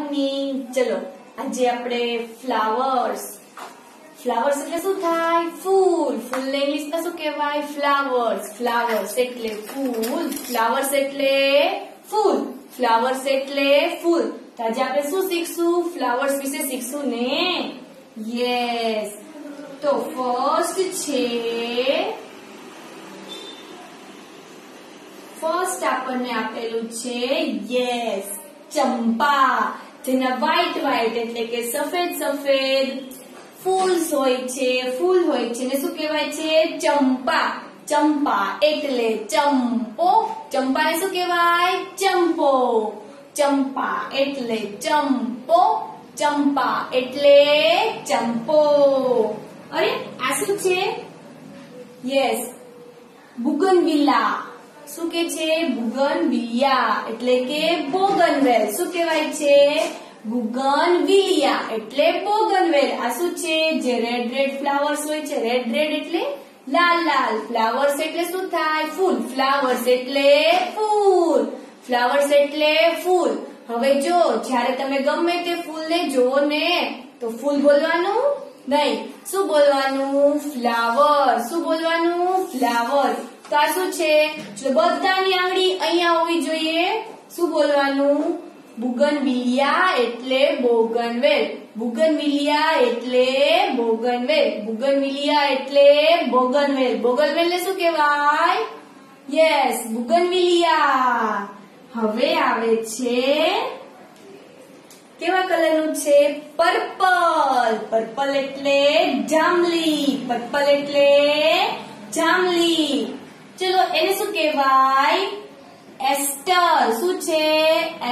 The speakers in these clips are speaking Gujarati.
મોર્નિંગ ચલો, આજે આપણે ફ્લાવર્સ ફ્લાવર્સ એટલે શું થાય? ફૂલ. ફૂલ ને ઇંગ્લિશમાં શું કહેવાય? ફ્લાવર્સ ફ્લાવર્સ એટલે ફૂલ. ફ્લાવર્સ એટલે ફૂલ. ફ્લાવર્સ એટલે ફૂલ. તો આજે આપણે શું શીખશું? ફ્લાવર્સ વિશે શીખશું ને? યસ તો ફર્સ્ટ છે ફર્સ્ટ આપણને આપેલું છે યસ ચંપા. જેના વ્હાઈટ વ્હાઈટ એટલે કે સફેદ સફેદ ફૂલ્સ હોય છે, ફૂલ હોય છે. ને શું કહેવાય છે? ચંપા. ચંપા એટલે ચંપો. ચંપાને શું કહેવાય? ચંપો. ચંપા એટલે ચંપો. ચંપા એટલે ચંપો. અરે, આ શું છે? Yes bougainvillea. શું કે છે? બુગનવિલિયા એટલે કે બોગનવેલ શું કહેવાય છે? બુગનવિલિયા એટલે બોગનવેલ આ શું છે? જે રેડ રેડ ફ્લાવર્સ હોય છે. રેડ રેડ એટલે લાલ લાલ. ફ્લાવર્સ એટલે શું થાય? ફૂલ. ફ્લાવર્સ એટલે ફૂલ. ફ્લાવર્સ એટલે ફૂલ. હવે જો, જ્યારે તમે ગમે તે ફૂલને જોવો ને, તો ફૂલ બોલવાનું નહીં. શું બોલવાનું? ફ્લાવર શું બોલવાનું? ફ્લાવર તો શું છે? જો બધાની આંગળી અહીંયા હોવી જોઈએ, શું બોલવાનું? બુગનવિલિયા એટલે બોગનવેલ. બુગનવિલિયા એટલે બોગનવેલ. બુગનવિલિયા એટલે બોગનવેલ. બોગનવેલ ને શું કહેવાય? Yes, bougainvillea. હવે આવે છે, કેવા કલરનું છે? પર્પલ. પર્પલ એટલે જાંબલી. પર્પલ એટલે જાંબલી. ચલો એને શું કહેવાય? એસ્ટર. શું છે?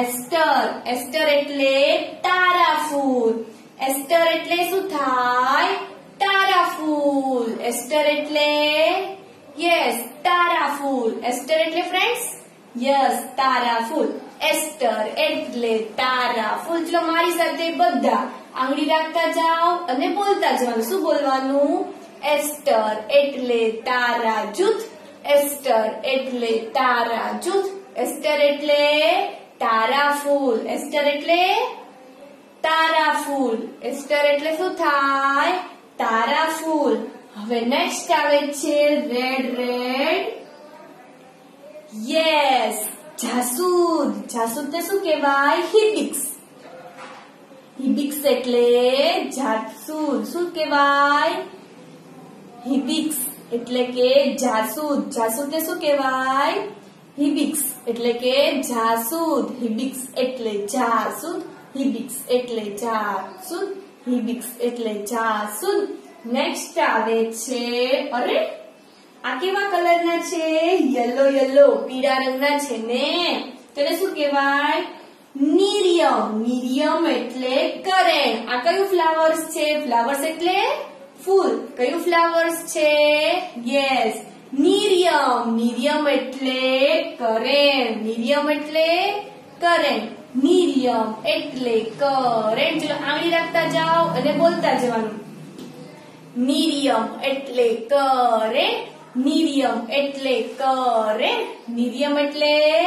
એસ્ટર. એસ્ટર એટલે તારા ફૂલ એસ્ટર એટલે શું થાય? તારા ફૂલ એસ્ટર એટલે યસ તારા ફૂલ એસ્ટર એટલે ફ્રેન્ડ્સ યસ તારા ફૂલ એસ્ટર એટલે તારા ફૂલ ચલો મારી સાથે બધા આંગળી રાખતા જાઓ અને બોલતા જવાનું શું બોલવાનું? એસ્ટર એટલે તારા જૂથ એસ્ટર એટલે તારા. જૂથ, એસ્ટર એટલે તારા ફૂલ. એસ્ટર એટલે તારા ફૂલ. એસ્ટર એટલે શું થાય? તારા ફૂલ. હવે નેક્સ્ટ આવે છે રેડ રેડ યસ જાસૂદ. જાસૂદ ને શું કહેવાય? હિબિક્સ હિબિક્સ એટલે જાસૂદ. શું કહેવાય? હિબિક્સ એટલે કે જાસૂદ. જાસૂદ ને શું કહેવાય? હિબિક્સ. એટલે કે જાસૂદ હિબિક્સ એટલે જાસૂદ હિબિક્સ એટલે જાસૂદ હિબિક્સ એટલે જાસૂદ. નેક્સ્ટ આવે છે, અરે, આ કેવા કલરના છે? યલો યલો પીળા રંગના છે ને. તેને શું કહેવાય? નિરિયમ. નિરિયમ એટલે કરેણ. આ કયું ફ્લાવર્સ છે? ફ્લાવર્સ એટલે ફૂલ. કયું ફ્લાવર્સ છે? યસ નિરિયમ નિરિયમ એટલે કરેણ નિરિયમ એટલે કરેણ નિરિયમ એટલે કરેન ચલો, આંગળી રાખતા જાઓ અને બોલતા જવાનું. નિરિયમ એટલે કરેણ નિરિયમ એટલે કરેણ નિરિયમ એટલે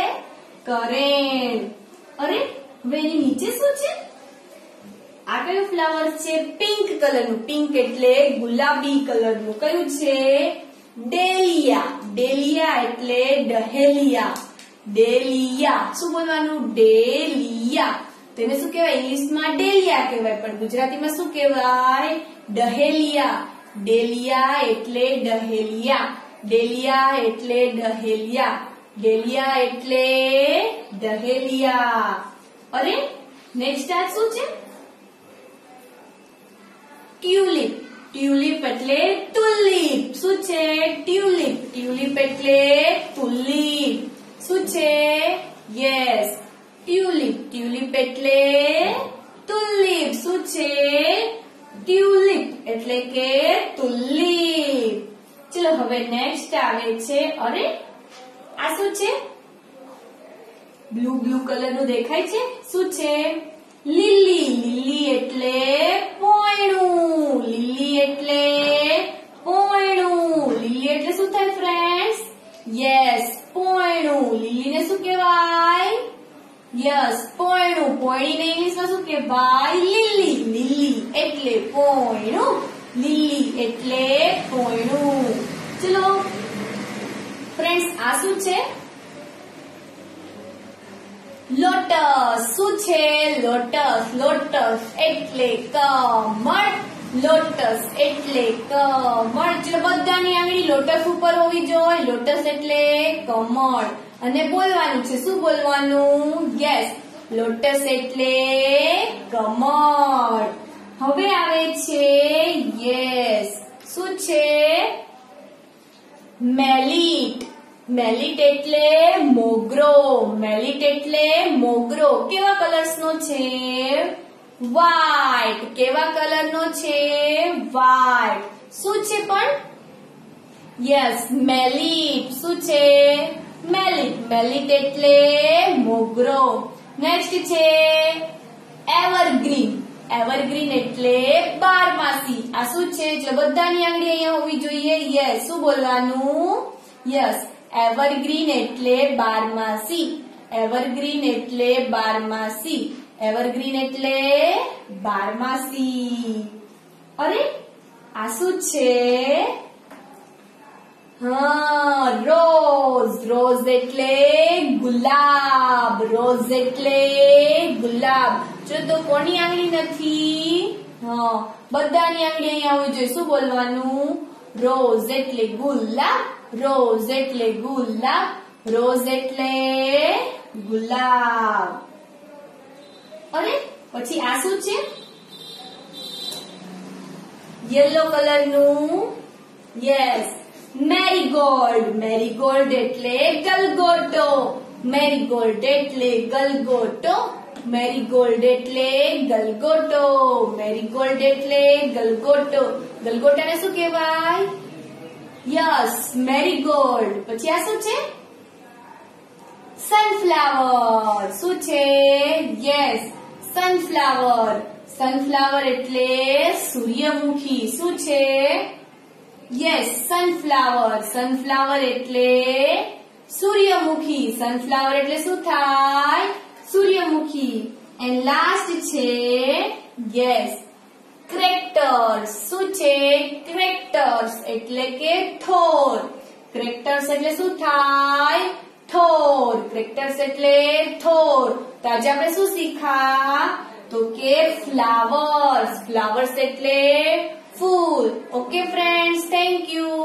કરેણ અરે, હવે નીચે શું છે? આ ફ્લાવર છે પિંક કલરનું પિંક એટલે ગુલાબી કલરનું કયું છે? ડેલિયા. ડેલિયા એટલે ડહેલિયા. ડેલિયા. શું બોલવાનું? ડેલિયા. તેને શું કહેવાય? ઇંગ્લિશમાં ડેલિયા કહેવાય. પણ ગુજરાતીમાં શું કહેવાય? ડહેલિયા. ડેલિયા એટલે ડહેલિયા. ડેલિયા એટલે ડહેલિયા. ડેલિયા એટલે ડહેલિયા. અરે નેક્સ્ટ આ શું છે? ટ્યુલિપ ટ્યુલિપ એટલે તુલિપ શું છે? ટ્યુલિપ ટ્યુલિપ એટલે તુલિપ શું છે? યસ ટ્યુલિપ ટ્યુલિપ એટલે તુલિપ શું છે? ટ્યુલિપ એટલે કે તુલિપ ચલો, હવે નેક્સ્ટ આવે છે. અરે, આ શું છે? બ્લુ બ્લુ કલરનું દેખાય છે? શું છે? લીલી લીલી એટલે યસ પોયણું પોયણીને ઇંગ્લિશમાં શું કહેવાય? લીલી. લીલી એટલે પોયણું. લીલી એટલે પોયણું. ચલો ફ્રેન્ડ્સ આ શું છે? લોટસ શું છે? લોટસ લોટસ એટલે કમળ. લોટસ એટલે કમળ. ચલો, બધાની આંગળી લોટસ ઉપર હોવી જોઈએ. લોટસ એટલે કમળ. અને બોલવાનું છે. શું બોલવાનું? યસ લોટસ એટલે કમળ. હવે આવે છે યસ શું છે? મેલિટ મેલિટ એટલે મોગરો. મેલિટ એટલે મોગરો. કેવા કલર્સ નો છે? વ્હાઈટ કેવા કલર નો છે? વ્હાઈટ શું છે પણ? યસ મેલિટ શું છે? મેલિટ મેલિટ એટલે મોગરો. નેક્સ્ટ છે એવરગ્રીન એવરગ્રીન એટલે બારમાસી. આ શું છે? એટલે બધાની આંગળી અહીંયા હોવી જોઈએ યસ શું બોલવાનું? યસ એવરગ્રીન એટલે બારમાસી. એવરગ્રીન એટલે બારમાસી. એવરગ્રીન એટલે બારમાસી. અરે, આ શું છે? હા રોઝ રોઝ એટલે ગુલાબ રોઝ એટલે ગુલાબ. જો તો કોની આંગળી નથી? હા, બધાની આંગળી અહીંયા હોવી જોઈએ. શું બોલવાનું? રોઝ એટલે ગુલાબ રોઝ એટલે ગુલાબ રોઝ એટલે ગુલાબ. અરે, પછી આ શું છે? યલો કલરનું? યસ મેરીગોલ્ડ મેરીગોલ્ડ એટલે ગલગોટો. મેરીગોલ્ડ એટલે ગલગોટો. મેરીગોલ્ડ એટલે ગલગોટો. મેરીગોલ્ડ એટલે ગલગોટો. ગલગોટાને શું કહેવાય? Yes, marigold. પછી આ શું છે? સનફ્લાવર. શું છે? Yes, sunflower. સનફ્લાવર એટલે સૂર્યમુખી. શું છે? યસ સનફ્લાવર સનફ્લાવર એટલે સૂર્યમુખી. સનફ્લાવર એટલે શું થાય? સૂર્યમુખી. એન્ડ લાસ્ટ છે યસ ક્રેક્ટર્સ શું છે? ક્રેક્ટર્સ એટલે કે થોર. ક્રેક્ટર્સ એટલે શું થાય? થોર. ક્રેક્ટર્સ એટલે થોર. તો આજે આપણે શું શીખા? તો કે ફ્લાવર્સ ફ્લાવર્સ એટલે ફૂલ ઓકે ફ્રેન્ડ્સ થેન્ક યુ